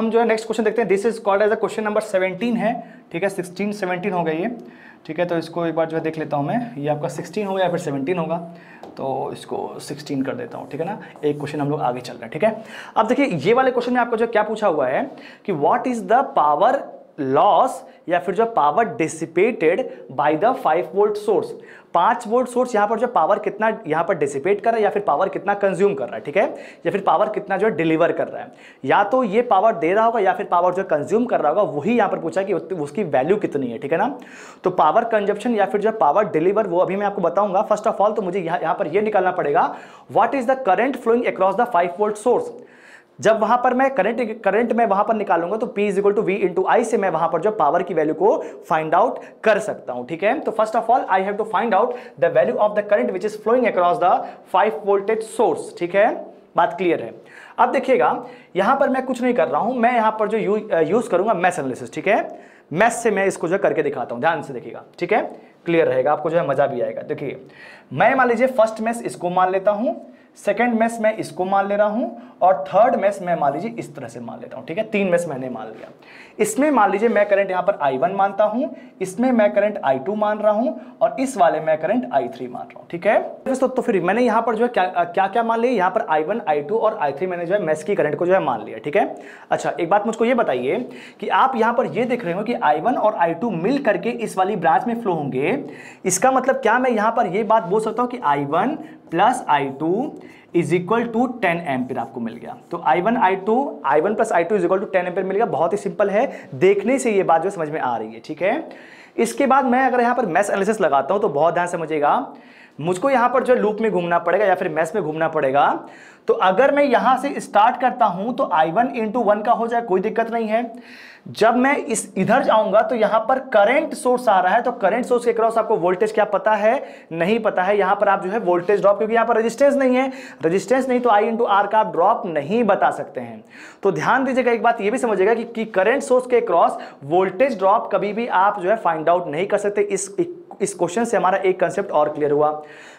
हम जो है नेक्स्ट क्वेश्चन देखते हैं. This is called as a question number 17 है. ठीक है? 16 17 हो गई है ठीक है? तो इसको एक बार जो है देख लेता हूँ मैं. ये आपका 16 होगा या फिर 17 होगा? तो इसको 16 कर देता हूँ. ठीक है ना? एक क्वेश्चन हम लोग आगे चल रहे हैं. ठीक है? अब देखिए, ये वाले क्वेश्चन में आपको जो क्या पूछा हुआ है कि what is the power loss या फिर जो power dissipated by the five volt source पाँच वोल्ट सोर्स यहाँ पर जो पावर कितना, यहाँ पर डिसिपेट कर रहा है या फिर पावर कितना कंज्यूम कर रहा है, ठीक है? या फिर पावर कितना जो है डिलीवर कर रहा है। या तो ये पावर दे रहा होगा या फिर पावर जो कंज्यूम कर रहा होगा, वही यहाँ पर पूछा कि उसकी वैल्यू कितनी है, ठीक है ना? तो पावर कंजप्शन या फिर जो पावर डिलीवर वो अभी मैं आपको बताऊँगा। फ़र्स्ट ऑफ़ ऑल तो मुझे यहाँ पर यह निकालना पड़ेगा। What is the current flowing across the five volt source जब वहाँ पर मैं करंट करंट में वहाँ पर निकालूँगा तो P is equal to V into I से मैं वहाँ पर जो पावर की वैल्यू को फाइंड आउट कर सकता हूँ ठीक है? तो first of all I have to find out the value of the current which is flowing across the five voltage source ठीक है? बात क्लियर है? अब देखिएगा यहाँ पर मैं कुछ नहीं कर रहा हूँ मैं यहाँ पर जो यू, यूज़ करूँगा मैस एनालिसिस ठीक है? मैस से मैं इसको जो करके दिखाता हूँ ध्यान से देखिएगा ठीक है? क्लियर रहेगा आपको जो है मज़ा भी आएगा। देखिए मैं मान लीजिए फ़र्स्ट मैस इसको मान लेता हूँ सेकेंड मैस मैं इसको मान ले रहा हूँ और थर्ड मैस मैं मान लीजिए इस तरह से मान लेता हूँ ठीक है? तीन मैस मैंने मान लिया। इसमें मान लीजिए मैं करंट यहाँ पर I1 मानता हूँ इसमें मैं करंट I2 मान रहा हूँ और इस वाले मैं करंट I3 मान रहा हूँ ठीक है? तो, तो फिर मैंने यहाँ पर जो है क्या क्या क्या मान लिया? यहाँ पर I1 I2 और I3 मैंने जो है मैस की करंट को जो है मान लिया ठीक है? अच्छा एक बात मुझको ये बताइए कि आप यहाँ पर ये देख रहे हो कि I1 और I2 मिल करके इस वाली ब्रांच में फ्लो होंगे इसका मतलब क्या मैं यहाँ पर ये बात बोल सकता हूँ कि I one plus I two is equal to ten ampere आपको मिल गया। तो I one I two I one plus I two is equal to ten ampere मिल गया। बहुत ही सिंपल है। देखने से ये बात जो समझ में आ रही है, ठीक है? इसके बाद मैं अगर यहाँ पर मैथ्स एनालिसिस लगाता हूँ तो बहुत ध्यान समझिएगा। मुझको यहाँ पर जो लूप में घूमना पड़ेगा या फिर मैस में घूमना पड़ेगा तो अगर मैं यहाँ से स्टार्ट करता हूँ तो आई वन इंटू वन का हो जाए कोई दिक्कत नहीं है। जब मैं इस इधर जाऊँगा तो यहाँ पर करंट सोर्स आ रहा है तो करंट सोर्स के क्रॉस आपको वोल्टेज क्या पता है नहीं पता है। यहाँ पर आप जो है वोल्टेज ड्रॉप क्योंकि यहाँ पर रेजिस्टेंस नहीं है। रेजिस्टेंस नहीं तो आई इंटू आर का आप ड्रॉप नहीं बता सकते हैं। तो ध्यान दीजिएगा एक बात यह भी समझिएगा कि, कि करंट सोर्स के क्रॉस वोल्टेज ड्रॉप कभी भी आप जो है फाइंड आउट नहीं कर सकते। इस इस क्वेश्चन से हमारा एक कंसेप्ट और क्लियर हुआ।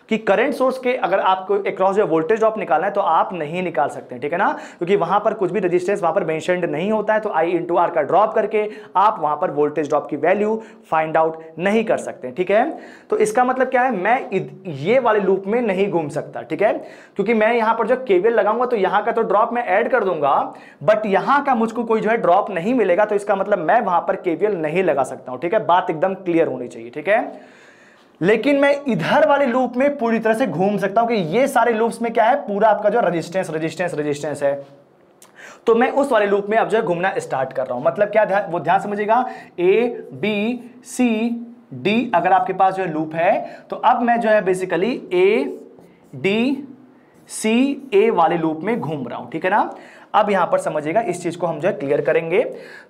कि करंट सोर्स के अगर आपको अक्रॉस जो वोल्टेज ड्रॉप निकालना है तो आप नहीं निकाल सकते, ठीक है ना? क्योंकि वहाँ पर कुछ भी रेजिस्टेंस वहाँ पर मेंशनड नहीं होता है तो आई इंटू आर का ड्रॉप करके आप वहाँ पर वोल्टेज ड्रॉप की वैल्यू फाइंड आउट नहीं कर सकते, ठीक है? तो इसका मतलब क्या है? मैं ये वाले लूप में नहीं घूम सकता, ठीक है? क्योंकि मैं यहाँ पर जो केवल लगाऊँगा तो यहाँ का तो ड्रॉप मैं ऐड कर दूँगा बट यहाँ का मुझको कोई जो है ड्रॉप नहीं मिलेगा तो इसका मतलब मैं वहाँ पर केवीएल नहीं लगा सकता हूँ, ठीक है? बात एकदम क्लियर होनी चाहिए, ठीक है? लेकिन मैं इधर वाले लूप में पूरी तरह से घूम सकता हूँ कि ये सारे लूप्स में क्या है? पूरा आपका जो रेजिस्टेंस रेजिस्टेंस रेजिस्टेंस है। तो मैं उस वाले लूप में अब जो है घूमना स्टार्ट कर रहा हूँ। मतलब क्या ध्यान वो ध्यान समझिएगा? ए बी सी डी अगर आपके पास जो है लूप है तो अब मैं जो है बेसिकली ए डी सी ए वाले लूप में घूम रहा हूँ। ठीक है ना? अब यहाँ पर समझिएगा, इस चीज़ को हम जो है क्लियर करेंगे।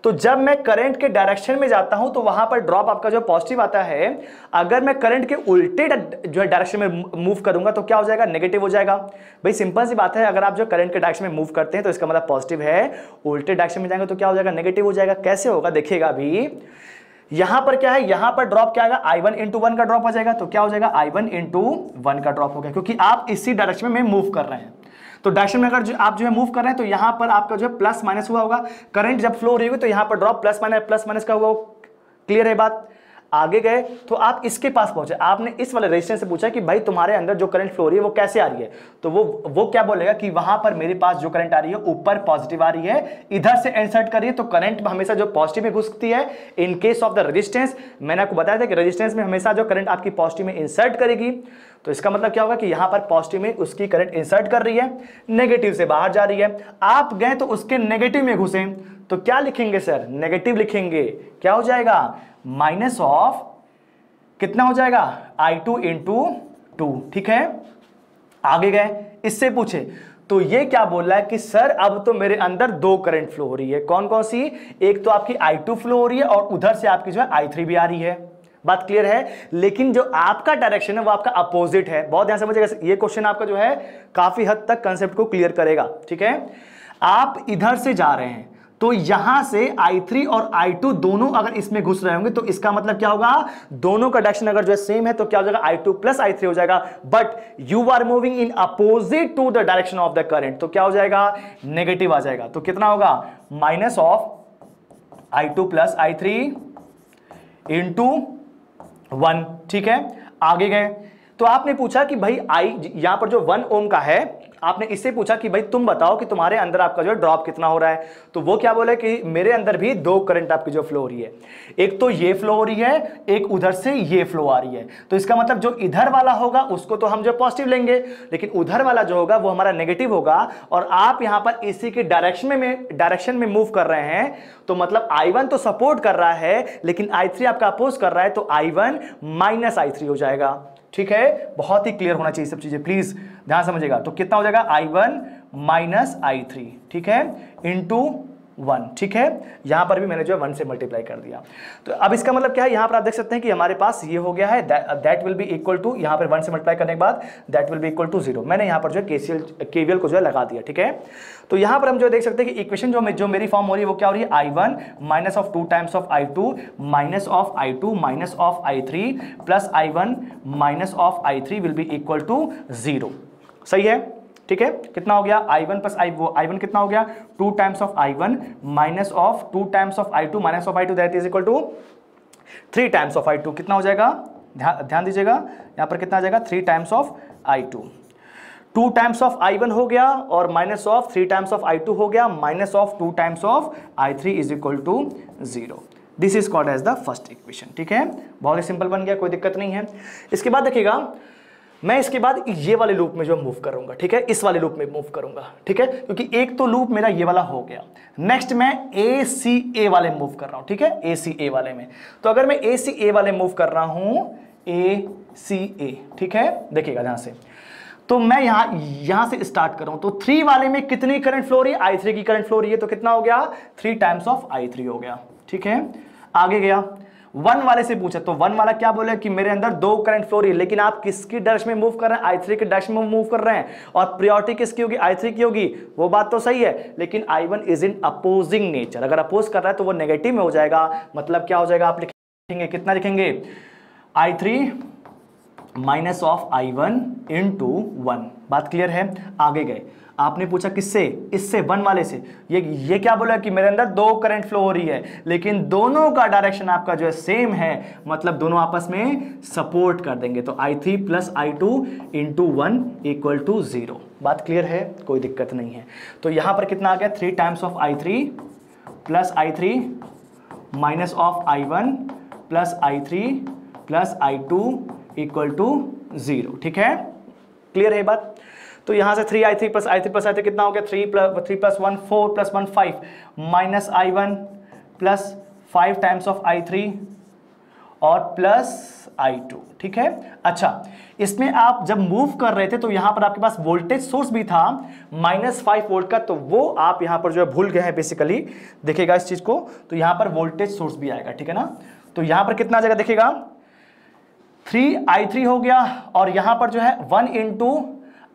तो जब मैं करंट के डायरेक्शन में जाता हूँ तो वहाँ पर ड्रॉप आपका जो पॉजिटिव आता है, अगर मैं करंट के उल्टे जो है डायरेक्शन में मूव करूँगा तो क्या हो जाएगा? नेगेटिव हो जाएगा। भाई सिंपल सी बात है, अगर आप जो करंट के डायरेक्शन में मूव करते हैं तो इसका मतलब पॉजिटिव है। उल्टे डायरेक्शन में जाएँगे तो क्या हो जाएगा? नेगेटिव हो जाएगा। कैसे होगा? देखिएगा अभी। यहाँ पर क्या है? यहाँ पर ड्रॉप क्या आएगा? आई वन इंटू वन का ड्रॉप हो जाएगा। तो क्या हो जाएगा? आई वन इंटू वन का ड्रॉप हो गया, क्योंकि आप इसी डायरेक्शन में मूव कर रहे हैं। तो डायरेक्शन में अगर आप जो है मूव कर रहे हैं तो यहाँ पर आपका जो है प्लस माइनस हुआ होगा। करंट जब फ्लो रही होगी तो यहाँ पर drop plus minus plus minus का हुआ क्लियर है बात? आगे गए तो आप इसके पास पहुँचे। आपने इस वाले रजिस्टेंस से पूछा कि भाई तुम्हारे अंदर जो करंट फ्लो रही है, वो कैसे आ रही है? तो वो वो क्या बोलेगा कि वहाँ पर मेरे पास जो करंट आ रही है, ऊपर पॉजिटिव आ रही है, इधर से इंसर्ट करिए तो करंट हमेशा जो पॉजिटिव में घुसती है। In case of the resistance मैंने आपको बताया था कि रजिस्टेंस में हमेशा जो करंट आपकी पॉजिटिव में इंसर्ट करेगी। तो इसका मतलब क्या होगा कि यहाँ पर पॉजिटिव में उसकी करंट इंसर्ट कर रही है नेगेटिव से बाहर जा रही है। आप गए तो उसके नेगेटिव में घुसे। तो क्या लिखेंगे सर नेगेटिव लिखेंगे। क्या हो जाएगा? माइनस ऑफ़ कितना हो जाएगा? आई टू इंटू टू ठीक है? आगे गए। इससे पूछे। तो ये क्या बोल रहा है कि सर, अब तो मेरे अंदर दो करंट फ्लो हो रही है। कौन कौन सी? एक तो आपकी आई टू फ्लो हो रही है और उधर से आपकी जो है आई थ्री भी आ रही है। बात क्लियर है? लेकिन जो आपका डायरेक्शन है, वो आपका अपोजिट है। बहुत ध्यान समझिएगा ये क्वेश्चन आपका जो है, काफ़ी हद तक कंसेप्ट को क्लियर करेगा। ठीक है? आप इधर से जा रहे हैं। तो यहाँ से I3 और I2 दोनों अगर इसमें घुस रहे होंगे तो इसका मतलब क्या होगा? दोनों का डायरेक्शन अगर जो है सेम है तो क्या हो जाएगा? I2 प्लस आई हो जाएगा। But you are moving in opposite to the direction of the current तो क्या हो जाएगा? नेगेटिव आ जाएगा। तो कितना होगा? Minus of I two plus I three into one ठीक है? आगे गए। तो आपने पूछा कि भाई आई यहाँ पर जो वन ओम का है आपने इससे पूछा कि भाई, तुम बताओ कि तुम्हारे अंदर आपका जो ड्रॉप कितना हो रहा है? तो वो क्या बोले कि मेरे अंदर भी दो करंट आपकी जो फ्लो हो रही है। एक तो ये फ्लो हो रही है, एक उधर से ये फ्लो आ रही है। तो इसका मतलब जो इधर वाला होगा, उसको तो हम जो पॉजिटिव लेंगे, लेकिन उधर वाला जो होगा, वो हमारा नेगेटिव होगा। और आप यहाँ पर इसी के डायरेक्शन में डायरेक्शन में मूव कर रहे हैं तो मतलब I1 तो सपोर्ट कर रहा है, लेकिन I3 आपका अपोज कर रहा है तो I1 माइनस आई हो जाएगा। ठीक है? बहुत ही क्लियर होना चाहिए सब चीज़ें प्लीज़ ध्यान समझिएगा। तो कितना हो जाएगा? I one minus I three ठीक है? इंटू वन ठीक है? यहाँ पर भी मैंने जो है वन से मल्टीप्लाई कर दिया। तो अब इसका मतलब क्या है? यहाँ पर आप देख सकते हैं कि हमारे पास ये हो गया है that will be equal to यहाँ पर वन से मल्टीप्लाई करने के बाद that will be equal to zero मैंने यहाँ पर जो है केसीएल केवीएल को जो है लगा दिया, ठीक है? तो यहाँ पर हम जो देख सकते हैं कि इक्वेशन जो जो मेरी फॉर्म हो रही है, वो क्या हो रही है? I one minus of two times of I two minus of I two minus of I three plus I one minus of I three will be equal to zero सही है? ठीक है? कितना हो गया? आई वन प्लस आई वो I one कितना हो गया? Two times of I one minus of two times of I two minus of I two that is equal to three times of I two कितना हो जाएगा? ध्यान दीजिएगा। यहाँ पर कितना आ जाएगा? Three times of I two two times of I one हो गया और minus of three times of I two हो गया। Minus of two times of I three is equal to zero this is called as the first equation ठीक है? बहुत ही simple बन गया, कोई दिक्कत नहीं है। इसके बाद देखिएगा मैं इसके बाद ये वाले लूप में जो मूव करूँगा, ठीक है? इस वाले लूप में मूव करूँगा, ठीक है? क्योंकि एक तो लूप मेरा ये वाला हो गया। नेक्स्ट मैं ए सी ए वाले मूव कर रहा हूँ, ठीक है? ए सी ए वाले में। तो अगर मैं ए सी ए वाले मूव कर रहा हूँ ए सी ए ठीक है? देखिएगा ध्यान से। तो मैं यहाँ यहाँ से स्टार्ट कर तो थ्री वाले में कितनी करंट फ्लो रही है? आई थ्री की करंट फ्लो रही है तो कितना हो गया? Three times of I three हो गया, ठीक है? आगे गया। वन वाले से पूछा तो वन वाला क्या बोले कि मेरे अंदर दो करंट फ्लो रही है, लेकिन आप किसकी डायरेक्शन में मूव कर रहे हैं? आई थ्री के डायरेक्शन में मूव कर रहे हैं। और प्रियोरिटी किसकी होगी? आई थ्री की होगी। वो बात तो सही है, लेकिन I one is in opposing nature अगर अपोज कर रहा है तो वो नेगेटिव में हो जाएगा। मतलब क्या हो जाएगा? आप लिखेंगे, कितना लिखेंगे? I three minus of I one into one बात क्लियर है? आगे गए। आपने पूछा किससे? इससे वन वाले से। ये ये क्या बोला कि मेरे अंदर दो करंट फ्लो हो रही है, लेकिन दोनों का डायरेक्शन आपका जो है सेम है मतलब दोनों आपस में सपोर्ट कर देंगे। तो I three plus I two into one equal to zero बात क्लियर है? कोई दिक्कत नहीं है। तो यहाँ पर कितना आ गया? Three times of I three plus I three minus of I one plus I three plus I two equal to zero ठीक है? क्लियर है बात? तो यहाँ से three I three plus I three plus I three कितना हो गया? Three plus three plus one four plus one five minus I one plus five times of I three और प्लस आई टू ठीक है? अच्छा इसमें आप जब मूव कर रहे थे तो यहाँ पर आपके पास वोल्टेज सोर्स भी था माइनस फाइव वोल्ट का तो वो आप यहाँ पर जो है भूल गए हैं बेसिकली देखेगा इस चीज़ को तो यहाँ पर वोल्टेज सोर्स भी आएगा, ठीक है ना? तो यहाँ पर कितना जगह देखेगा थ्री आई थ्री हो गया, और यहाँ पर जो है one into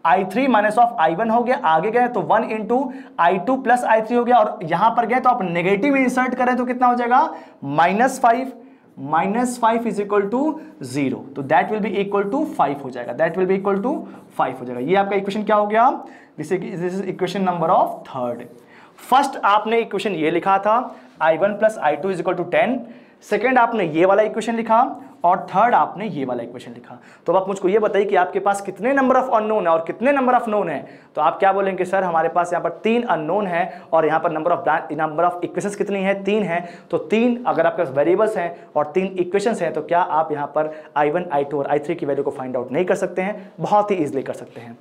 I three minus of I one हो गया, आगे गए तो one into I two plus I three हो गया, और यहाँ पर गए तो आप नेगेटिव इंसर्ट करें तो कितना हो जाएगा? Minus five minus five is equal to zero तो that will be equal to five हो जाएगा that will be equal to five हो जाएगा। ये आपका इक्वेशन क्या हो गया? This is equation number of third first आपने इक्वेशन ये लिखा था I one plus I two is equal to ten second आपने ये वाला इक्वेशन लिखा और थर्ड आपने ये वाला इक्वेशन लिखा। तो अब आप मुझको ये बताइए कि आपके पास कितने नंबर ऑफ़ अननोन है और कितने नंबर ऑफ़ नोन है? तो आप क्या बोलेंगे, सर, हमारे पास यहाँ पर तीन अननोन है और यहाँ पर number of number of equation कितनी है? तीन है। तो तीन अगर आपके पास वेरिएबल्स हैं और तीन इक्वेशन हैं तो क्या आप यहाँ पर आई वन आई टू और आई थ्री की वैल्यू को फाइंड आउट नहीं कर सकते हैं? बहुत ही ईजिली कर सकते हैं।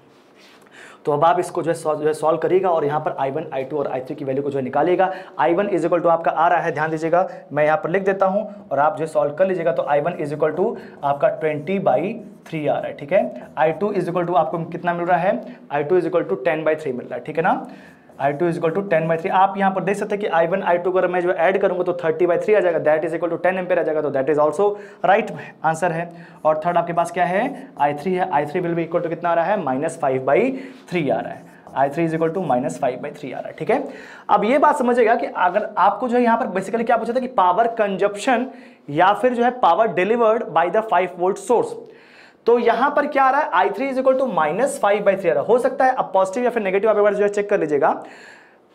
तो अब आप इसको जो है जो है सॉल्व करिएगा और यहाँ पर आई वन आई टू और आई थ्री की वैल्यू को जो है निकालिएगा। I one is equal to आपका आ रहा है, ध्यान दीजिएगा। मैं यहाँ पर लिख देता हूँ और आप जो है सॉल्व कर लीजिएगा। तो I one is equal to आपका ट्वेंटी बाई थ्री आ रहा है, ठीक है? I two is equal to आपको कितना मिल रहा है? I two is equal to ten by three मिल रहा है, ठीक है ना? I two equal to ten by three आप यहाँ पर देख सकते हैं कि आई वन आई टू अगर मैं जो ऐड करूँगा तो थर्टी बाई थ्री आ जाएगा। That is equal to ten ampere आ जाएगा तो that is also right answer है। और थर्ड आपके पास क्या है? आई थ्री है। आई थ्री विल भी इक्वल टू कितना आ रहा है? माइनस फाइव बाई थ्री आ रहा है। I three is equal to minus five by three आ रहा है, ठीक है? अब ये बात समझेगा कि अगर आपको जो है यहाँ पर बेसिकली क्या पूछा था कि पावर कंजप्शन या फिर जो है power delivered by the five volt source तो यहाँ पर क्या आ रहा है? I three is equal to minus five by three आ रहा है। हो सकता है अब पॉजिटिव या फिर नेगेटिव आप एक बार जो है चेक कर लीजिएगा।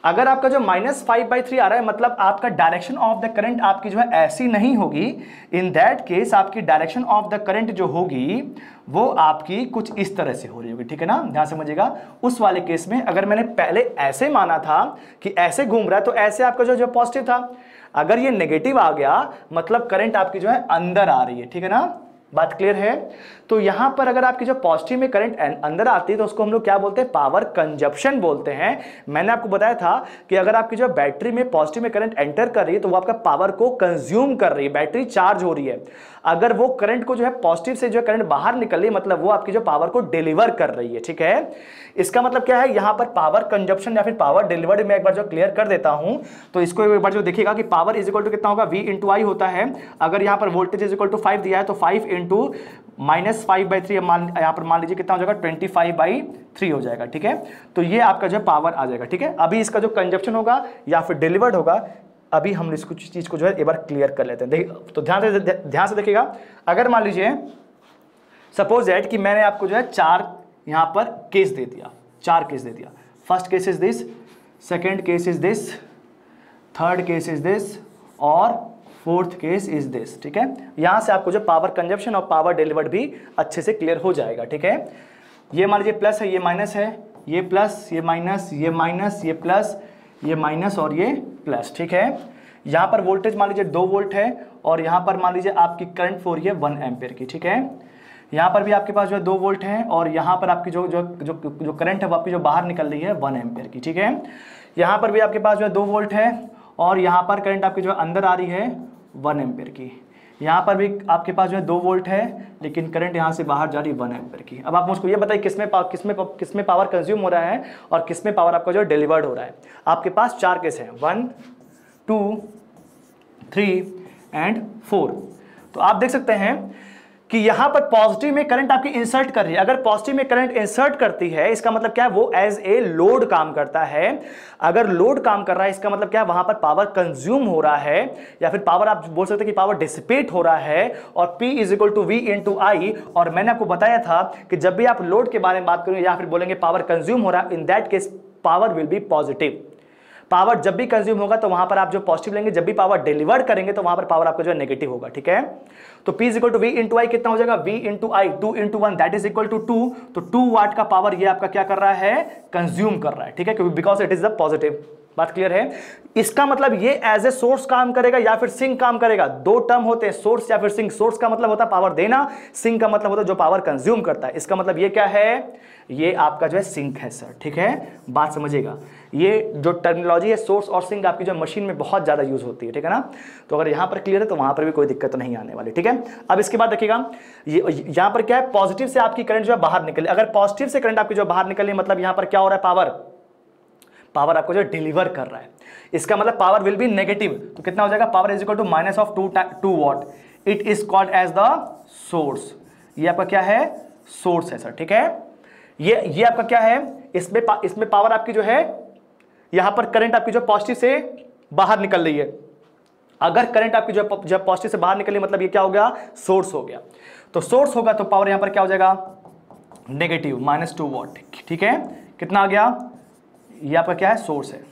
अगर आपका जो माइनस फाइव बाई थ्री आ रहा है मतलब आपका डायरेक्शन ऑफ़ द करंट आपकी जो है ऐसी नहीं होगी। इन दैट केस आपकी डायरेक्शन ऑफ़ द करंट जो होगी, वो आपकी कुछ इस तरह से हो रही होगी। ठीक है ना? ध्यान समझिएगा। उस वाले केस में अगर मैंने पहले ऐसे माना था कि ऐसे घूम रहा है तो ऐसे आपका जो जो पॉजिटिव था। अगर ये नेगेटिव आ गया मतलब करंट आपकी जो है अंदर आ रही है। ठीक है ना? बात क्लियर है? तो यहाँ पर अगर आपकी जो पॉजिटिव में करंट अंदर आती है तो उसको हम लोग क्या बोलते हैं? पावर कंजप्शन बोलते हैं। मैंने आपको बताया था कि अगर आपकी जो बैटरी में पॉजिटिव में करंट एंटर कर रही है तो वो आपका पावर को कंज्यूम कर रही है। बैटरी चार्ज हो रही है। अगर वो करंट को जो है पॉजिटिव से जो है करंट बाहर निकल रही मतलब वो आपकी जो पावर को डिलीवर कर रही है, ठीक है? इसका मतलब क्या है? यहाँ पर पावर कंजप्शन या फिर पावर डिलीवर्ड में एक बार जो क्लियर कर देता हूँ। तो इसको एक बार जो देखिएगा कि पावर इज़ इक्वल टू कितना होगा? वी इंटू आई होता है। अगर यहाँ पर voltage is equal to five दिया है तो five into minus five by three यहाँ पर मान लीजिए कितना हो जाएगा? ट्वेंटी फाइव बाई थ्री हो जाएगा, ठीक है? तो ये आपका जो पावर आ जाएगा, ठीक है? अभी इसका जो कंजप्शन होगा या फिर डिलीवर्ड होगा अभी हम इसको चीज़ को जो है एक बार क्लियर कर लेते हैं। देखिए तो ध्यान से ध्यान से देखिएगा, अगर मान लीजिए सपोज़ दैट कि मैंने आपको जो है चार यहाँ पर केस दे दिया, चार केस दे दिया। First case is this second case is this third case is this और फोर्थ केस इज़ दिस ठीक है? यहाँ से आपको जो पावर कंजप्शन और पावर डिलीवर्ड भी अच्छे से क्लियर हो जाएगा, ठीक है? ये मान लीजिए प्लस है, ये माइनस है, ये प्लस ये माइनस ये माइनस ये प्लस ये माइनस और ये प्लस, ठीक है? यहाँ पर वोल्टेज मान लीजिए दो वोल्ट है और यहाँ पर मान लीजिए आपकी करंट फोर ये वन एम्पेयर की, ठीक है? यहाँ पर भी आपके पास जो है दो वोल्ट है और यहाँ पर आपकी जो जो जो जो करंट है वो आपकी जो बाहर निकल रही है वन एम्पेयर की, ठीक है? यहाँ पर भी आपके पास जो है दो वोल्ट है और यहाँ पर करंट आपकी जो अंदर आ रही है वन एम्पेयर की। यहाँ पर भी आपके पास जो है दो वोल्ट है, लेकिन करंट यहाँ से बाहर जा रही है वन एम्पर की। अब आप मुझको ये बताइए, किसमें पावर किसमें किसमें पावर कंज्यूम हो रहा है और किसमें पावर आपका जो है डिलीवर्ड हो रहा है? आपके पास चार केस हैं। One two three and four तो आप देख सकते हैं कि यहाँ पर पॉजिटिव में करंट आपकी इंसर्ट कर रही है। अगर पॉजिटिव में करंट इंसर्ट करती है, इसका मतलब क्या है? वो एज ए लोड काम करता है। अगर लोड काम कर रहा है, इसका मतलब क्या है? वहाँ पर पावर कंज्यूम हो रहा है, या फिर पावर आप बोल सकते हैं कि पावर डिसिपेट हो रहा है, और P is equal to V into I और मैंने आपको बताया था कि जब भी आप लोड के बारे में बात करेंगे, या फिर बोलेंगे पावर कंज्यूम हो रहा है in that case power will be positive power जब भी कंज्यूम होगा तो वहाँ पर आप जो पॉजिटिव लेंगे, जब भी पावर डिलीवर करेंगे तो वहाँ पर पावर आपका जो है नेगेटिव होगा, ठीक है? तो P is equal to V into I कितना हो जाएगा? V into I two into one that is equal to two तो टू वाट का पावर ये आपका क्या कर रहा है? कंज्यूम कर रहा है, ठीक है? क्योंकि because it is the positive बात क्लियर है? इसका मतलब ये एज ए सोर्स काम करेगा या फिर सिंक काम करेगा? दो टर्म होते हैं सोर्स या फिर सिंक सोर्स का मतलब होता है पावर देना सिंक का मतलब होता है जो पावर कंज्यूम करता है। इसका मतलब ये क्या है? ये आपका जो है सिंक है सर ठीक है? बात समझिएगा। ये जो टर्मिनोलॉजी है सोर्स और सिंक आपकी जो मशीन में बहुत ज़्यादा यूज़ होती है, ठीक है ना? तो अगर यहाँ पर क्लियर है तो वहाँ पर भी कोई दिक्कत नहीं आने वाली, ठीक है? अब इसके बाद देखिएगा, ये, यहाँ पर क्या है? पॉजिटिव से आपकी करंट जो है बाहर निकले, अगर पॉजिटिव से करंट आपकी जो बाहर निकले मतलब यहाँ पर क्या हो रहा है? पावर पावर आपको जो डिलीवर कर रहा है। इसका मतलब पावर विल बी नेगेटिव तो कितना हो जाएगा? Power is equal to minus of two two watt it is called as the source ये आपका क्या है? सोर्स है सर ठीक है? ये ये आपका क्या है? इसमें इसमें पावर आपकी जो है यहाँ पर करंट आपकी जो पॉजिटिव से बाहर निकल रही है। अगर करंट आपकी जो जब पॉजिटिव से बाहर निकल निकली मतलब ये क्या हो गया? सोर्स हो गया। तो सोर्स होगा तो पावर यहाँ पर क्या हो जाएगा? नेगेटिव माइनस टू वॉट ठीक है? कितना आ गया? ये आपका क्या है? सोर्स है।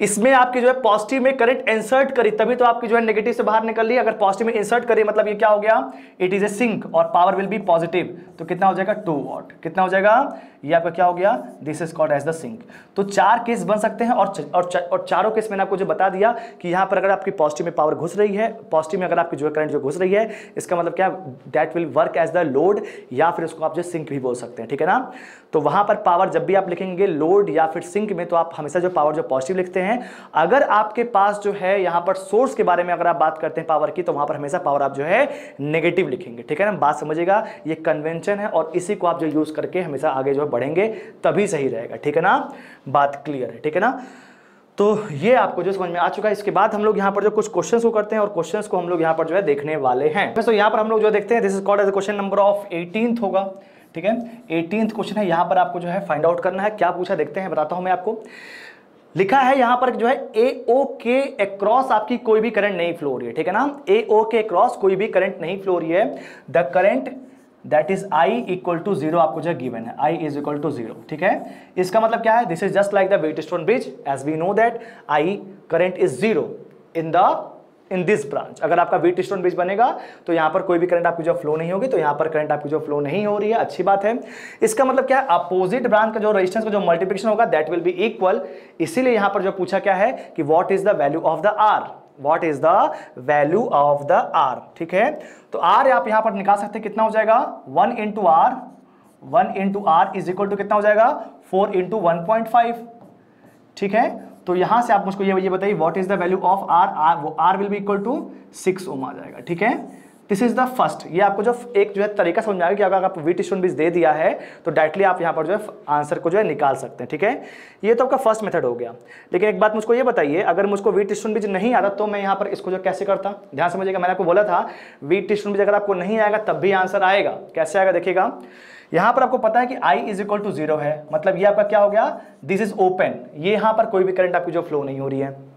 इसमें आपकी जो है पॉजिटिव में करंट इंसर्ट करी तभी तो आपकी जो है नेगेटिव से बाहर निकल रही अगर पॉजिटिव में इंसर्ट करी मतलब ये क्या हो गया? इट इज़ ए सिंक और पावर विल बी पॉजिटिव तो कितना हो जाएगा? टू वॉट कितना हो जाएगा? ये आपका क्या हो गया? This is called as the sink तो चार केस बन सकते हैं और और, और चारों केस मैंने आपको जो बता दिया कि यहाँ पर अगर आपकी पॉजिटिव में पावर घुस रही है पॉजिटिव में अगर आपकी जो है करंट जो घुस रही है इसका मतलब क्या? That will work as the load या फिर उसको आप जो सिंक भी बोल सकते हैं ठीक है ना? तो वहाँ पर पावर जब भी आप लिखेंगे लोड या फिर सिंक में तो आप हमेशा जो पावर जो पॉजिटिव लिखते हैं अगर आपके पास जो है यहाँ पर सोर्स के बारे में अगर आप बात करते हैं पावर की तो वहाँ पर हमेशा पावर आप जो है नेगेटिव लिखेंगे, ठीक है ना? बात समझिएगा, ये कन्वेंशन है और इसी को आप जो यूज़ करके हमेशा आगे जो है बढ़ेंगे, तभी सही रहेगा, ठीक है ना? बात क्लियर है, ठीक है ना? तो ये आपको जो समझ में आ चुका है, इसके बाद हम लोग यहाँ पर जो कुछ क्वेश्चंस को करते हैं और क्वेश्चंस को हम लोग यहाँ पर जो है देखने वाले हैं। तो यहाँ पर हम लोग जो देखते हैं this is called as question number of eighteen होगा, ठीक है? एटीन क्वेश्चन है, यहाँ पर आपको जो है फाइंड आउट करना है, क्या पूछा देखते हैं, बताता हूँ मैं आपको। लिखा है यहाँ पर जो है ए ओ के अक्रॉस आपकी कोई भी करंट नहीं फ्लो रही है, ठीक है ना? ए ओ के अक्रॉस कोई भी करंट नहीं फ्लो रही है। The current that is I equal to zero आपको जो गिवन है। I is equal to zero ठीक है? इसका मतलब क्या है? This is just like the wheat stone bridge as we know that I current is zero in the in this branch. अगर आपका वीट स्टोन ब्रिज बनेगा तो यहाँ पर कोई भी करंट आपकी जो फ्लो नहीं होगी तो यहाँ पर करंट आपकी जो फ्लो नहीं हो रही है। अच्छी बात है। इसका मतलब क्या है? अपोजिट ब्रांच का जो रेजिस्टेंस का जो मल्टीप्लिकेशन होगा दैट विल बी इक्वल इसीलिए यहाँ पर जो पूछा क्या है कि what is the value of the R what is the value of the R ठीक है? तो आर आप यहाँ पर निकाल सकते हैं, कितना हो जाएगा? One into R one into R is equal to कितना हो जाएगा? Four into one point five. ठीक है? तो यहाँ से आप मुझको ये बताइए what is the value of R R वो R will be equal to six ohm आ जाएगा, ठीक है? दिस इज़ द फ़र्स्ट ये आपको जो एक जो है तरीका समझ आएगा कि अगर आप वीट स्टोन बीज दे दिया है तो डायरेक्टली आप यहाँ पर जो है आंसर को जो है निकाल सकते हैं, ठीक है? ये तो आपका फ़र्स्ट मेथड हो गया। लेकिन एक बात मुझको ये बताइए, अगर मुझको वीट स्टोन बीज नहीं आता तो मैं यहाँ पर इसको जो कैसे करता? ध्यान समझिएगा, मैंने आपको बोला था वीट स्टोन बीज अगर आपको नहीं आएगा, तब भी आंसर आएगा। कैसे आएगा देखिएगा? यहाँ पर आपको पता है कि I is equal to zero है। मतलब ये आपका क्या हो गया? दिस इज़ ओपन ये यहाँ पर कोई भी करंट आपकी जो फ्लो नहीं हो रही है।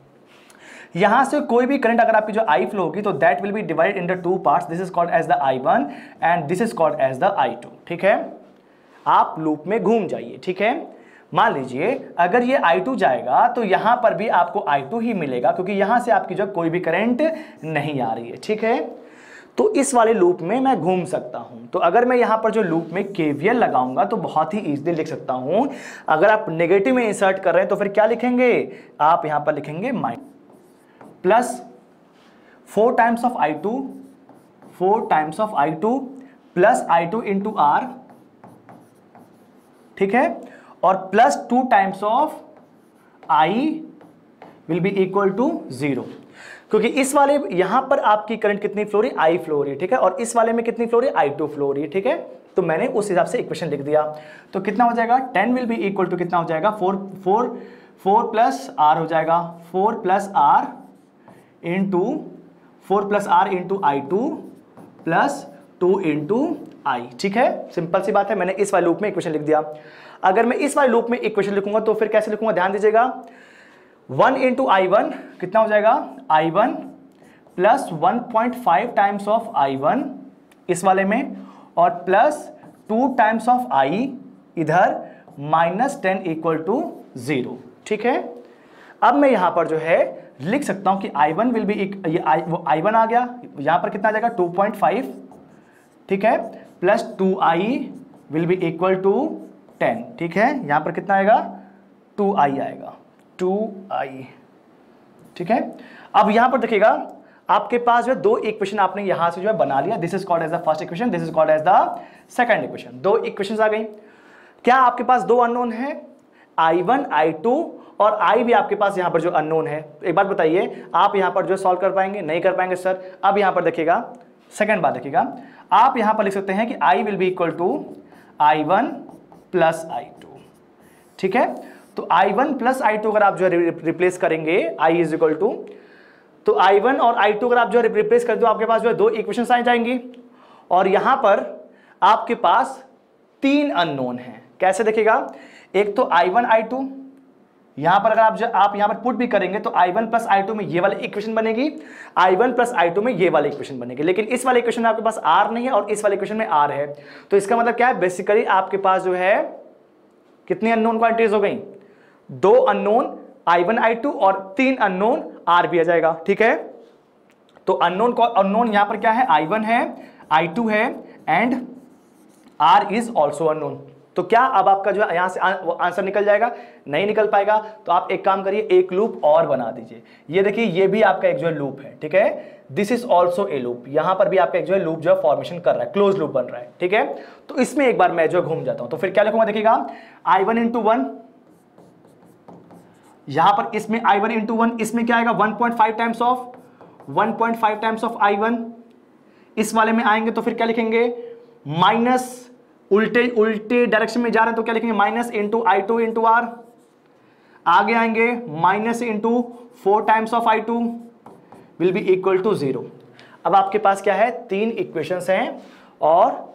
यहाँ से कोई भी करंट अगर आपकी जो आई फ्लो होगी तो that will be divide in the two parts this is called as the I one and this is called as the I two ठीक है? आप लूप में घूम जाइए, ठीक है? मान लीजिए, अगर ये I2 जाएगा तो यहाँ पर भी आपको I2 ही मिलेगा, क्योंकि यहाँ से आपकी जो कोई भी करंट नहीं आ रही है, ठीक है? तो इस वाले लूप में मैं घूम सकता हूँ। तो अगर मैं यहाँ पर जो लूप में केवीएल लगाऊँगा तो बहुत ही इजीली लिख सकता हूँ। अगर आप नेगेटिव में इंसर्ट कर रहे हैं तो फिर क्या लिखेंगे? आप यहाँ पर लिखेंगे minus plus four times of I two four times of I two plus I two into R ठीक है? और plus two times of I will be equal to zero क्योंकि इस वाले, यहाँ पर आपकी करंट कितनी फ्लो रही आई फ्लो रही ठीक है? और इस वाले में कितनी फ्लो रही आई टू फ्लो रही ठीक है? तो मैंने उस हिसाब से इक्वेशन लिख दिया। तो कितना हो जाएगा? Ten will be equal to कितना हो जाएगा? Four four four plus R हो जाएगा। Four plus R into four plus R into I two plus two into I ठीक है? सिंपल सी बात है, मैंने इस वाले लूप में इक्वेशन लिख दिया। अगर मैं इस वाले लूप में इक्वेशन लिखूँगा तो फिर कैसे लिखूँगा? ध्यान दीजिएगा। वन इंटू आई वन कितना हो जाएगा? I one plus one point five times of I one इस वाले में, और plus two times of I इधर minus ten equal to zero ठीक है? अब मैं यहाँ पर जो है लिख सकता हूँ कि आई वन विल बी ये आई वो वन आ गया। यहाँ पर कितना आ जाएगा? टू पॉइंट फाइव ठीक है? Plus two I will be equal to ten ठीक है? यहाँ पर कितना आएगा? टू आई आएगा। टू आई ठीक है? अब यहाँ पर देखिएगा, आपके पास जो है दो इक्वेशन आपने यहाँ से जो है बना लिया। This is called as the first equation this is called as the second equation दो इक्वेशन आ गई। क्या आपके पास दो अननोन है? आई वन आई टू और आई भी आपके पास यहाँ पर जो अननोन है। एक बात बताइए, आप यहाँ पर जो सॉल्व कर पाएँगे? नहीं कर पाएँगे सर अब यहाँ पर देखिएगा। सेकंड बात देखिएगा। आप यहाँ पर लिख सकते हैं कि I will be equal to I one plus I two ठीक है? तो I one plus I two अगर आप जो रिप्लेस करेंगे आई इज़ इक्वल टू तो आई वन और आई टू अगर आप जो है रिप्लेस कर दो, आपके पास जो है दो इक्वेशन आ जाएँगी। और यहाँ पर आपके पास तीन अननोन है। कैसे देखेगा एक तो आई वन आई टू यहाँ पर अगर आप जो आप यहाँ पर पुट भी करेंगे तो I one plus I two में ये वाली इक्वेशन बनेगी। I one plus I two में ये वाली इक्वेशन बनेगी। लेकिन इस वाले इक्वेशन में आपके पास आर नहीं है और इस वाले इक्वेशन में आर है। तो इसका मतलब क्या है? बेसिकली आपके पास जो है, कितनी अननोन क्वांटिटीज हो गई? दो unknown I one I two और तीन अननोन आर भी आ जाएगा। ठीक है? तो अननोन अननोन यहाँ पर क्या है? आई वन है आई टू है and R is also unknown तो क्या अब आपका जो है, यहाँ से आंसर निकल जाएगा? नहीं निकल पाएगा। तो आप एक काम करिए, एक लूप और बना दीजिए। ये देखिए, ये भी आपका एक जो है लूप है, ठीक है? This is also a loop यहाँ पर भी आपका एक जो है लूप जो है फॉर्मेशन कर रहा है क्लोज लूप बन रहा है, ठीक है? तो इसमें एक बार मैं जो घूम जाता हूँ। तो फिर क्या लिखूँगा देखिएगा? आई वन इंटू वन यहाँ पर इसमें आई वन इंटू वन इसमें क्या आएगा? One point five times of one point five times of I one इस वाले में आएँगे तो फिर क्या लिखेंगे? माइनस उल्टे उल्टे डायरेक्शन में जा रहे हैं तो क्या लिखेंगे? Minus into I two into R आगे आएँगे minus into four times of I two will be equal to zero अब आपके पास क्या है? तीन इक्वेशंस हैं और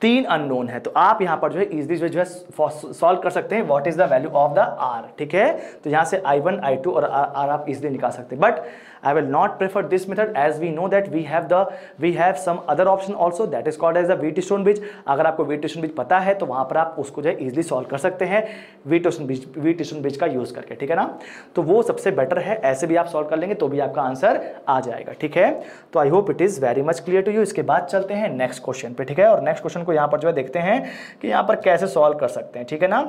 तीन अननोन है। तो आप यहाँ पर जो है इजली जो है सॉल्व कर सकते हैं। What is the value of the R ठीक है? तो यहाँ से आई वन आई टू और आर आप इजली निकाल सकते हैं। But I will not prefer this method as we know that we have the, we have some other option also that is called as the wheat stone bridge. अगर आपको wheat stone bridge पता है तो वहाँ पर आप उसको जो इजिली सॉल्व कर सकते हैं wheat stone bridge wheat stone bridge का यूज़ करके, ठीक है ना? तो वो सबसे बेटर है, ऐसे भी आप सॉल्व कर लेंगे तो भी आपका आंसर आ जाएगा, ठीक है? तो I hope it is very much clear to you इसके बाद चलते हैं नेक्स्ट क्वेश्चन पे, ठीक है? और नेक्स्ट क्वेश्चन को यहाँ पर जो है देखते हैं कि यहाँ पर कैसे सॉल्व कर सकते हैं, ठीक है ना?